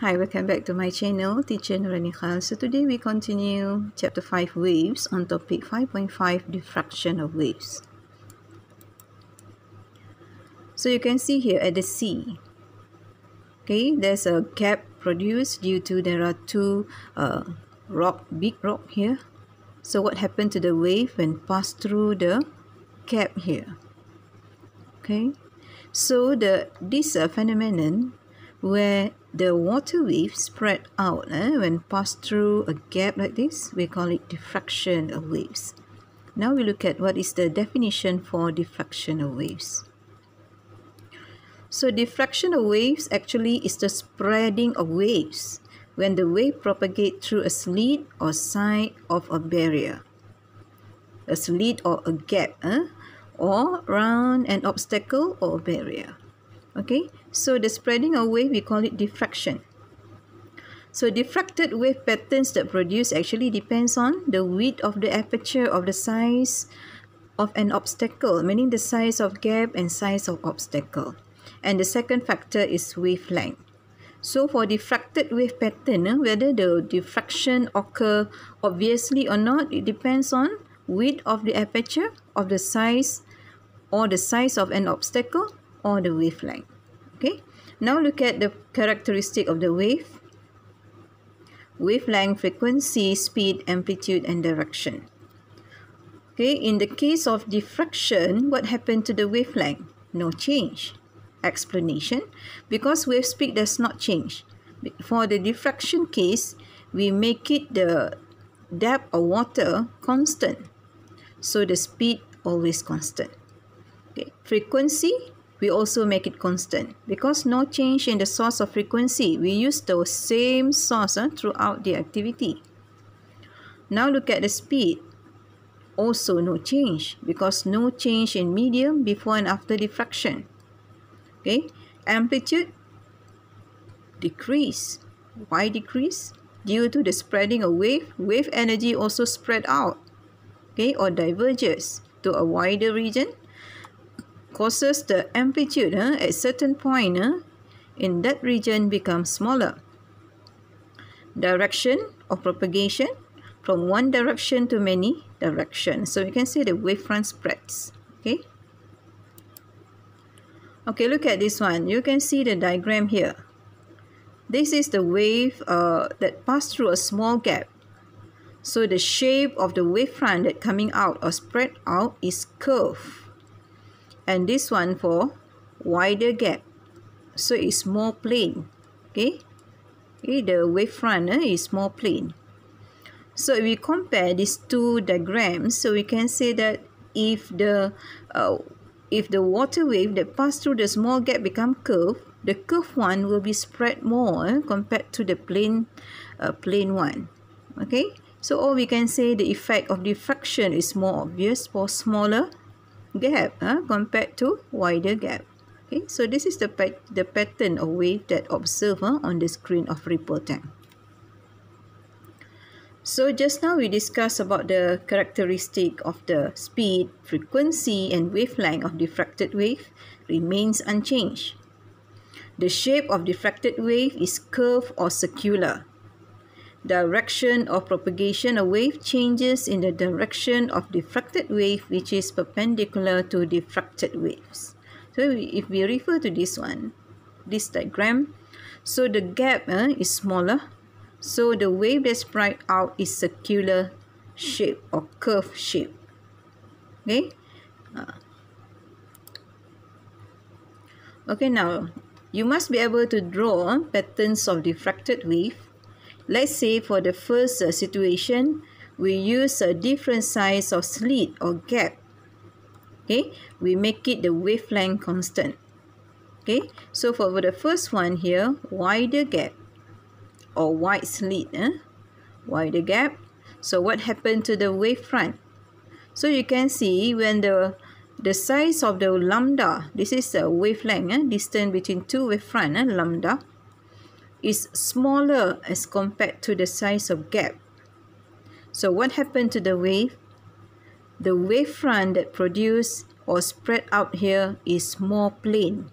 Hi, welcome back to my channel, Teacher Noraini Khan. So today we continue chapter 5 waves on topic 5.5 diffraction of waves. So you can see here at the sea, okay, there's a gap produced due to there are two uh, rock, big rock here. So what happened to the wave when passed through the gap here? Okay, so the this uh, phenomenon where the water wave spread out eh, when passed through a gap like this we call it diffraction of waves. Now we look at what is the definition for diffraction of waves. So diffraction of waves actually is the spreading of waves when the wave propagate through a slit or side of a barrier a slit or a gap eh, or around an obstacle or barrier okay? So the spreading of wave we call it diffraction. So diffracted wave patterns that produce actually depends on the width of the aperture of the size of an obstacle meaning the size of gap and size of obstacle. And the second factor is wavelength. So for diffracted wave pattern uh, whether the diffraction occur obviously or not it depends on width of the aperture of the size or the size of an obstacle or the wavelength. Okay, now look at the characteristic of the wave. Wavelength, frequency, speed, amplitude and direction. Okay, in the case of diffraction, what happened to the wavelength? No change. Explanation, because wave speed does not change. For the diffraction case, we make it the depth of water constant. So the speed always constant. Okay, frequency we also make it constant because no change in the source of frequency. We use the same source uh, throughout the activity. Now look at the speed. Also no change because no change in medium before and after diffraction. Okay, amplitude decrease. Why decrease? Due to the spreading of wave, wave energy also spread out. Okay, or diverges to a wider region causes the amplitude uh, at certain point uh, in that region becomes smaller. Direction of propagation from one direction to many directions. So you can see the wavefront spreads. Okay. Okay, look at this one. You can see the diagram here. This is the wave uh, that passed through a small gap. So the shape of the wavefront that coming out or spread out is curved and this one for wider gap. So it's more plane. Okay? Okay the wavefront uh, is more plane. So if we compare these two diagrams so we can say that if the uh, if the water wave that pass through the small gap become curved the curved one will be spread more uh, compared to the plane uh, plane one. Okay? So all we can say the effect of diffraction is more obvious for smaller gap uh, compared to wider gap. Okay, so this is the, pat the pattern of wave that observed uh, on the screen of ripple tank. So just now we discussed about the characteristic of the speed, frequency and wavelength of diffracted wave remains unchanged. The shape of diffracted wave is curved or circular direction of propagation of wave changes in the direction of diffracted wave which is perpendicular to diffracted waves. So if we refer to this one, this diagram, so the gap uh, is smaller. So the wave that spread out is circular shape or curve shape. Okay. Uh. Okay, now you must be able to draw patterns of diffracted wave Let's say for the first uh, situation, we use a different size of slit or gap. Okay, we make it the wavelength constant. Okay, so for the first one here, wider gap or wide slit, eh? wider gap. So what happened to the wavefront? So you can see when the the size of the lambda, this is the wavelength, eh? distance between two wavefront, eh? lambda is smaller as compared to the size of gap. So what happened to the wave? The wavefront that produced or spread out here is more plane,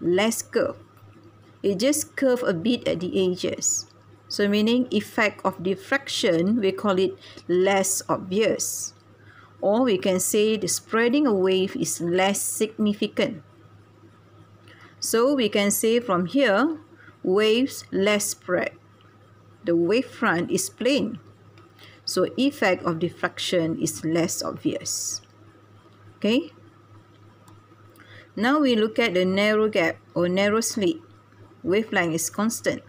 less curved. it just curve a bit at the edges. So meaning effect of diffraction, we call it less obvious. Or we can say the spreading of wave is less significant. So we can say from here, waves less spread. The wavefront is plane. So effect of diffraction is less obvious. Okay. Now we look at the narrow gap or narrow slit. Wavelength is constant.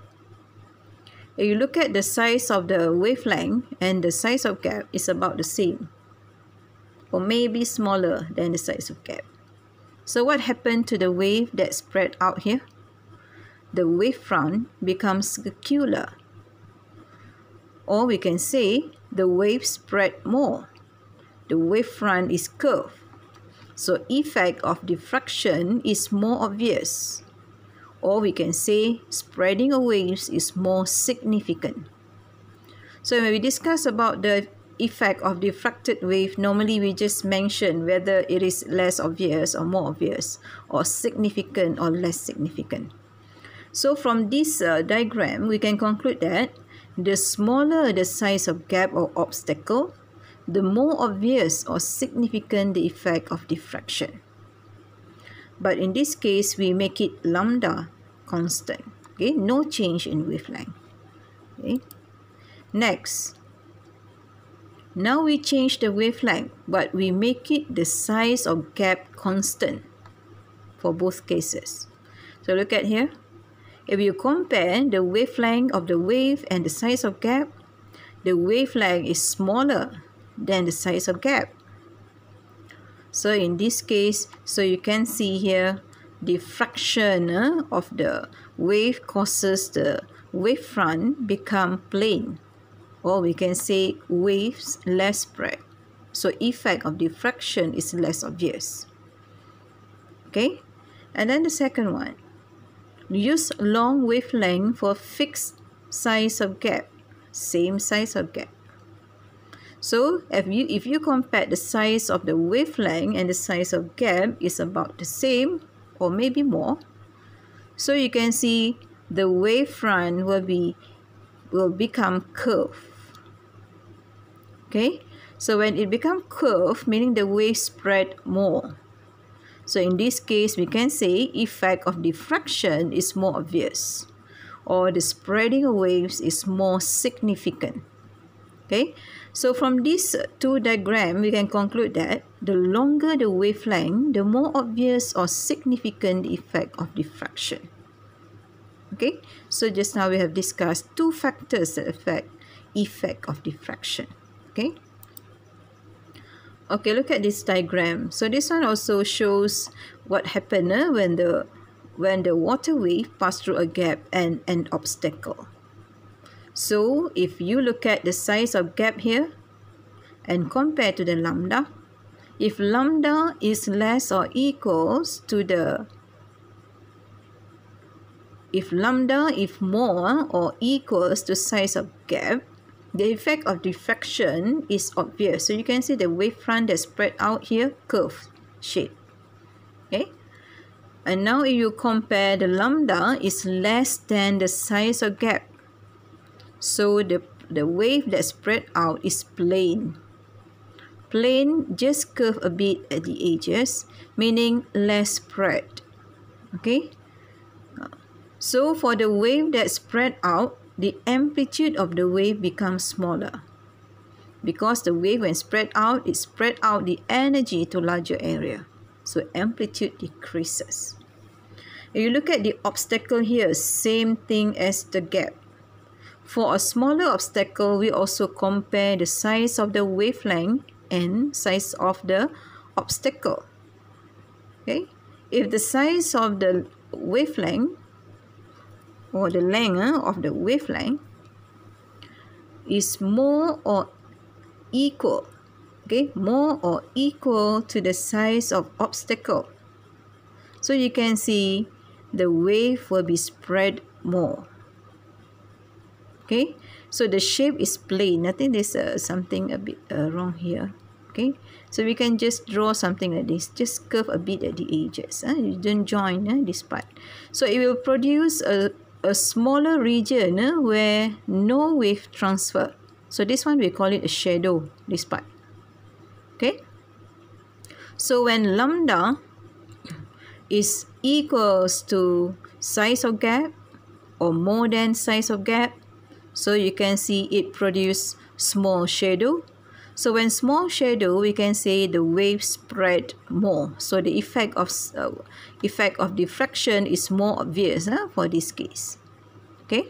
If you look at the size of the wavelength and the size of gap is about the same or maybe smaller than the size of gap. So what happened to the wave that spread out here? The wavefront becomes circular. Or we can say the wave spread more. The wavefront is curved. So effect of diffraction is more obvious or we can say spreading of waves is more significant. So when we discuss about the effect of diffracted wave, normally we just mention whether it is less obvious or more obvious or significant or less significant. So from this uh, diagram, we can conclude that the smaller the size of gap or obstacle, the more obvious or significant the effect of diffraction. But in this case, we make it lambda constant. Okay, no change in wavelength. Okay. Next, now we change the wavelength, but we make it the size of gap constant for both cases. So look at here. If you compare the wavelength of the wave and the size of gap, the wavelength is smaller than the size of gap. So in this case, so you can see here, diffraction uh, of the wave causes the wavefront become plane. Or we can say waves less spread. So effect of diffraction is less obvious. Okay? And then the second one. Use long wavelength for fixed size of gap. Same size of gap. So if you if you compare the size of the wavelength and the size of gap is about the same or maybe more. So you can see the wavefront will be will become curved. Okay, so when it become curved, meaning the wave spread more. So in this case, we can say effect of diffraction is more obvious or the spreading of waves is more significant. Okay, so from these two diagram, we can conclude that the longer the wavelength, the more obvious or significant the effect of diffraction. Okay, so just now we have discussed two factors that affect effect of diffraction. Okay. Okay, look at this diagram. So this one also shows what happened uh, when the when the water wave passed through a gap and an obstacle. So if you look at the size of gap here and compare to the lambda, if lambda is less or equals to the if lambda is more or equals to size of gap, the effect of diffraction is obvious. So you can see the wavefront that spread out here, curve shape. Okay. And now if you compare the lambda is less than the size of gap, so the, the wave that spread out is plane. Plane just curve a bit at the edges, meaning less spread. Okay. So for the wave that spread out, the amplitude of the wave becomes smaller. Because the wave when spread out, it spread out the energy to larger area. So amplitude decreases. If you look at the obstacle here, same thing as the gap. For a smaller obstacle, we also compare the size of the wavelength and size of the obstacle. Okay, if the size of the wavelength or the length uh, of the wavelength is more or equal, okay, more or equal to the size of obstacle. So you can see the wave will be spread more okay? So the shape is plane. I think there's uh, something a bit uh, wrong here okay? So we can just draw something like this. Just curve a bit at the edges uh, you don't join uh, this part. So it will produce a, a smaller region uh, where no wave transfer. So this one we call it a shadow this part. Okay? So when lambda is equals to size of gap or more than size of gap so you can see it produce small shadow so when small shadow, we can say the wave spread more. So the effect of uh, effect of diffraction is more obvious uh, for this case. Okay.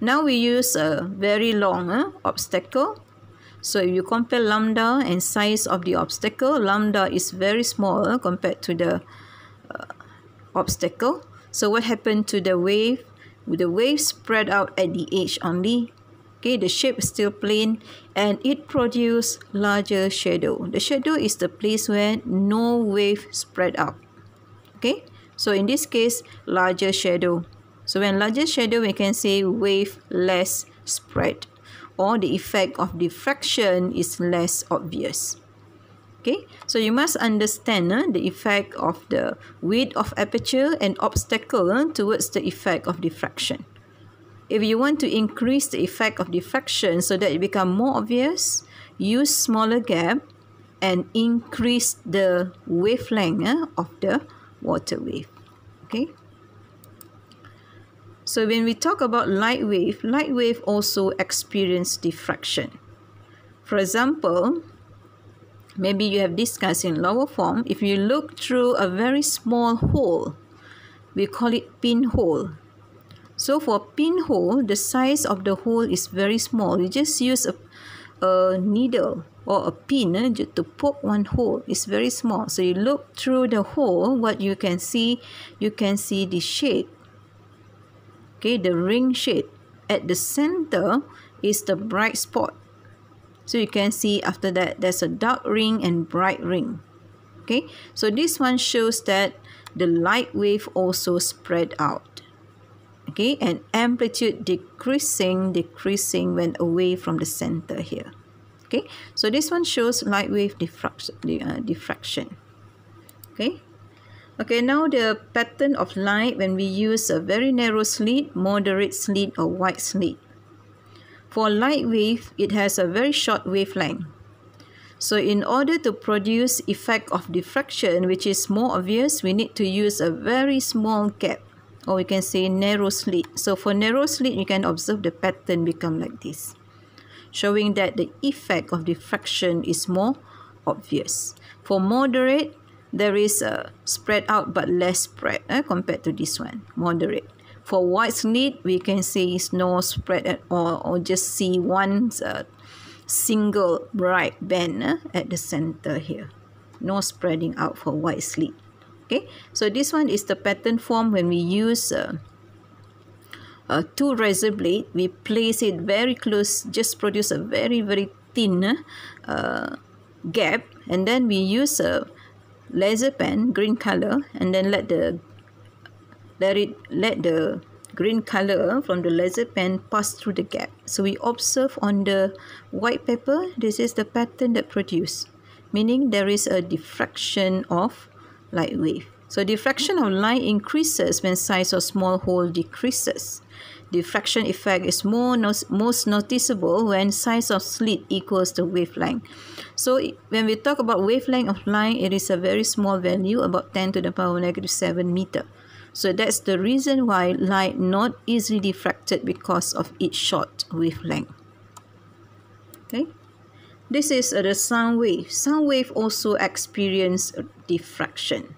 Now we use a very long uh, obstacle. So if you compare lambda and size of the obstacle, lambda is very small uh, compared to the uh, obstacle. So what happened to the wave? The wave spread out at the edge only okay the shape is still plane and it produce larger shadow. The shadow is the place where no wave spread out. Okay so in this case larger shadow. So when larger shadow we can say wave less spread or the effect of diffraction is less obvious. Okay so you must understand uh, the effect of the width of aperture and obstacle uh, towards the effect of diffraction if you want to increase the effect of diffraction so that it become more obvious, use smaller gap and increase the wavelength eh, of the water wave. Okay. So when we talk about light wave, light wave also experience diffraction. For example, maybe you have discussed in lower form, if you look through a very small hole, we call it pinhole. So for pinhole, the size of the hole is very small. You just use a, a needle or a pin eh, to poke one hole. It's very small. So you look through the hole, what you can see, you can see the shape. Okay, the ring shape. At the center is the bright spot. So you can see after that, there's a dark ring and bright ring. Okay, so this one shows that the light wave also spread out okay and amplitude decreasing decreasing when away from the center here. Okay so this one shows light wave diffraction uh, diffraction. Okay okay now the pattern of light when we use a very narrow slit moderate slit or wide slit. For light wave it has a very short wavelength. So in order to produce effect of diffraction which is more obvious we need to use a very small gap or we can say narrow slit. So for narrow slit, you can observe the pattern become like this, showing that the effect of diffraction is more obvious. For moderate, there is a spread out but less spread eh, compared to this one, moderate. For wide slit, we can say it's no spread at all or just see one uh, single bright band eh, at the center here. No spreading out for wide slit okay so this one is the pattern form when we use uh, uh, two razor blade. We place it very close just produce a very very thin uh, gap and then we use a laser pen green color and then let the let it let the green color from the laser pen pass through the gap. So we observe on the white paper this is the pattern that produced meaning there is a diffraction of light wave. So diffraction of light increases when size of small hole decreases. Diffraction effect is more no most noticeable when size of slit equals the wavelength. So when we talk about wavelength of light, it is a very small value, about 10 to the power negative 7 meter. So that's the reason why light not easily diffracted because of its short wavelength. Okay. This is the sound wave. Sound wave also experience diffraction.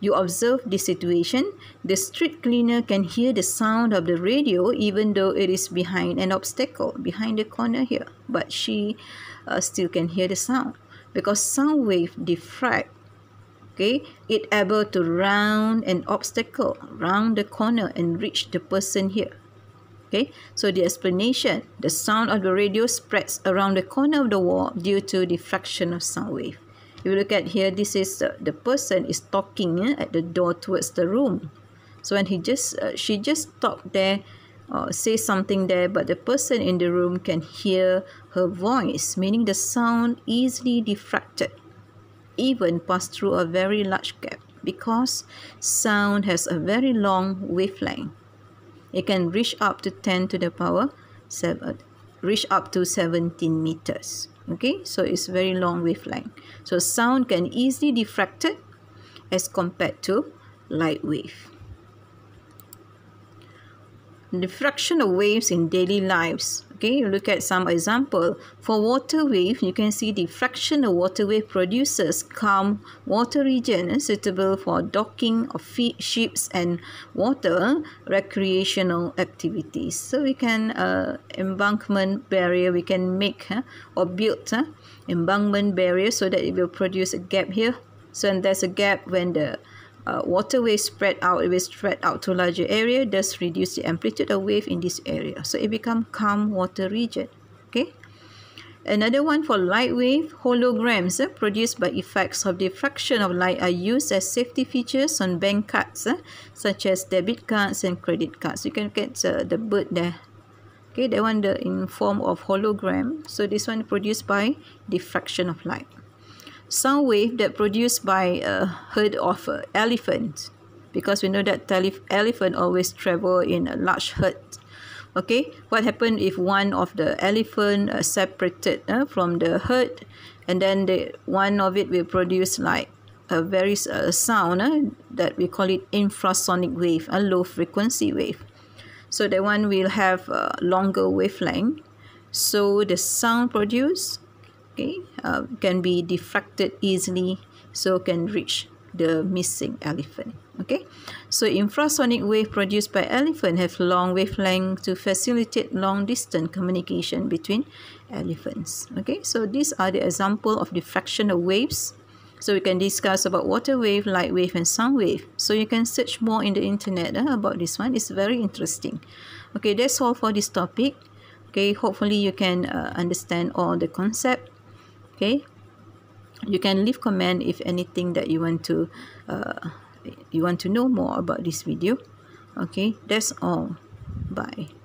You observe this situation. The street cleaner can hear the sound of the radio even though it is behind an obstacle, behind the corner here. But she uh, still can hear the sound because sound wave diffract. Okay, it able to round an obstacle, round the corner and reach the person here. Okay, so the explanation, the sound of the radio spreads around the corner of the wall due to diffraction of sound wave. If you look at here, this is uh, the person is talking eh, at the door towards the room. So when he just, uh, she just stopped there uh, say something there but the person in the room can hear her voice meaning the sound easily diffracted even pass through a very large gap because sound has a very long wavelength it can reach up to 10 to the power 7 uh, reach up to 17 meters. Okay? So it's very long wavelength. So sound can easily diffracted as compared to light wave. Diffraction of waves in daily lives okay you look at some example. For water wave you can see diffraction of water wave produces calm water region suitable for docking of ships and water recreational activities. So we can uh, embankment barrier we can make uh, or build uh, embankment barrier so that it will produce a gap here. So and there's a gap when the uh, water wave spread out, it will spread out to larger area, thus reduce the amplitude of wave in this area. So it become calm water region. Okay. Another one for light wave, holograms uh, produced by effects of diffraction of light are used as safety features on bank cards, uh, such as debit cards and credit cards. You can get uh, the bird there. Okay, that one the in form of hologram. So this one produced by diffraction of light sound wave that produced by a herd of uh, elephants. Because we know that elephant always travel in a large herd. Okay? What happened if one of the elephant uh, separated uh, from the herd and then the one of it will produce like a very uh, sound uh, that we call it infrasonic wave a low frequency wave. So the one will have a longer wavelength. So the sound produced okay uh, can be diffracted easily so can reach the missing elephant okay? So infrasonic wave produced by elephant have long wavelength to facilitate long distance communication between elephants okay? So these are the example of diffraction of waves. So we can discuss about water wave light wave and sound wave. So you can search more in the internet uh, about this one. It's very interesting. Okay that's all for this topic. Okay hopefully you can uh, understand all the concept okay? You can leave comment if anything that you want to uh, you want to know more about this video. Okay? That's all. Bye